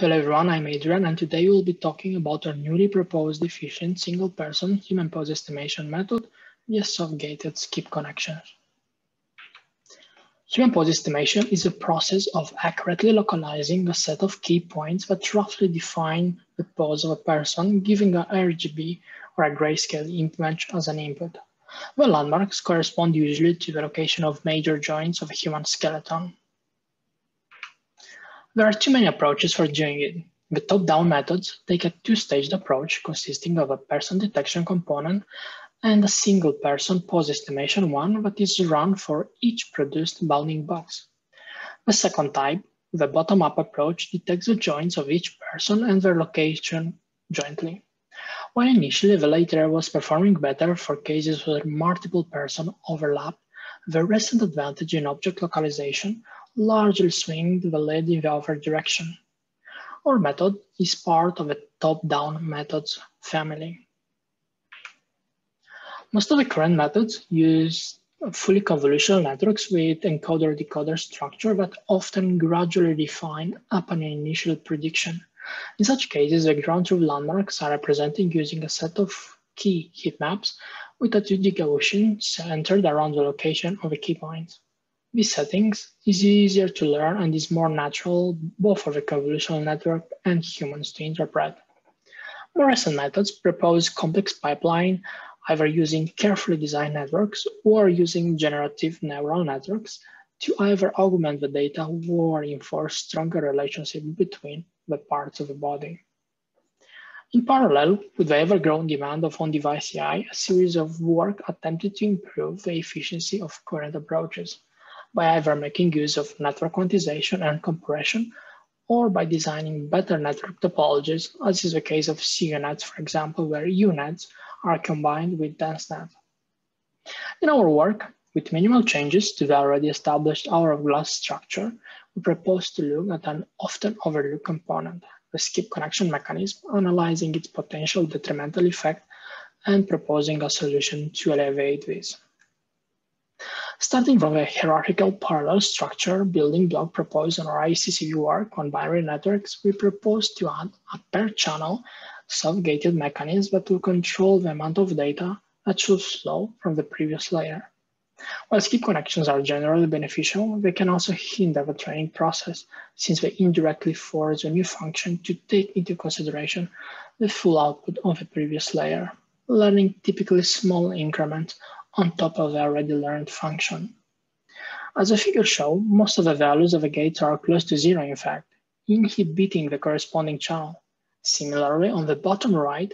Hello everyone, I'm Adrian and today we'll be talking about our newly proposed efficient single-person human pose estimation method via soft-gated skip connections. Human pose estimation is a process of accurately localizing a set of key points that roughly define the pose of a person, giving an RGB or a grayscale image as an input. The landmarks correspond usually to the location of major joints of a human skeleton. There are too many approaches for doing it. The top-down methods take a two-staged approach consisting of a person detection component and a single person pose estimation one that is run for each produced bounding box. The second type, the bottom-up approach, detects the joints of each person and their location jointly. While initially the latter was performing better for cases where multiple person overlap, the recent advantage in object localization largely swing the lead in the other direction. Our method is part of a top-down methods family. Most of the current methods use fully convolutional networks with encoder-decoder structure that often gradually define upon an initial prediction. In such cases, the ground truth landmarks are represented using a set of key heat maps with a 2D Gaussian centered around the location of a key point. These settings is easier to learn and is more natural both for the convolutional network and humans to interpret. More recent methods propose complex pipeline, either using carefully designed networks or using generative neural networks to either augment the data or enforce stronger relationship between the parts of the body. In parallel with the ever-growing demand of on-device AI, a series of work attempted to improve the efficiency of current approaches by either making use of network quantization and compression or by designing better network topologies, as is the case of CUNets, for example, where UNets are combined with DenseNet. In our work, with minimal changes to the already established hour-of-glass structure, we propose to look at an often overlooked component, the skip connection mechanism, analyzing its potential detrimental effect and proposing a solution to alleviate this. Starting from a hierarchical parallel structure building block proposed on our ICCV work on binary networks, we propose to add a per channel soft-gated mechanism that will control the amount of data that should flow from the previous layer. While skip connections are generally beneficial, they can also hinder the training process since they indirectly force a new function to take into consideration the full output of the previous layer, learning typically small increments on top of the already learned function. As the figure show, most of the values of the gates are close to zero, in fact, inhibiting the corresponding channel. Similarly, on the bottom right,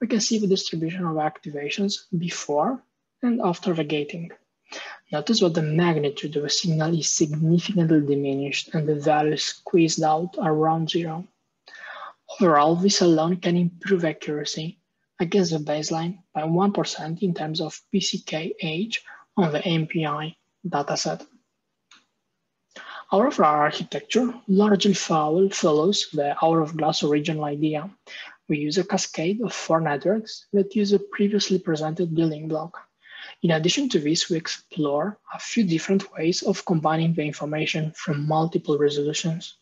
we can see the distribution of activations before and after the gating. Notice that the magnitude of a signal is significantly diminished and the value is squeezed out around zero. Overall, this alone can improve accuracy against the baseline by 1% in terms of PCKH on the MPI dataset. Our architecture largely follows the hour of glass original idea. We use a cascade of four networks that use a previously presented building block. In addition to this, we explore a few different ways of combining the information from multiple resolutions.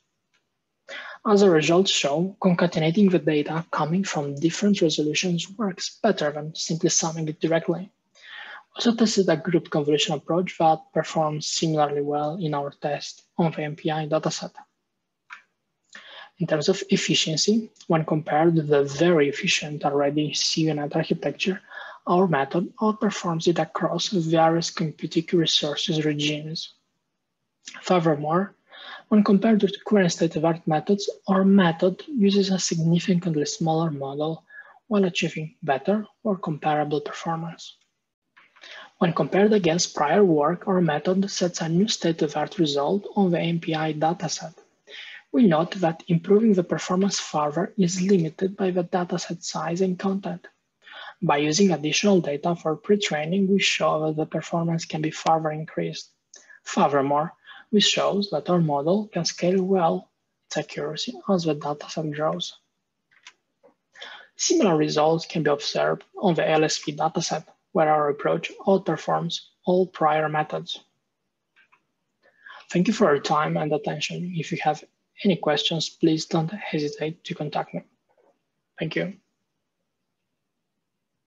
As the results show, concatenating the data coming from different resolutions works better than simply summing it directly. Also tested a grouped convolution approach that performs similarly well in our test on the MPI dataset. In terms of efficiency, when compared with the very efficient already CUNet architecture, our method outperforms it across various computing resources regimes. Furthermore, when compared to current state-of-art methods, our method uses a significantly smaller model while achieving better or comparable performance. When compared against prior work, our method sets a new state-of-art result on the MPI dataset. We note that improving the performance further is limited by the dataset size and content. By using additional data for pre-training, we show that the performance can be further increased. Furthermore, which shows that our model can scale well its accuracy as the dataset grows. Similar results can be observed on the LSP dataset, where our approach outperforms all prior methods. Thank you for your time and attention. If you have any questions, please don't hesitate to contact me. Thank you.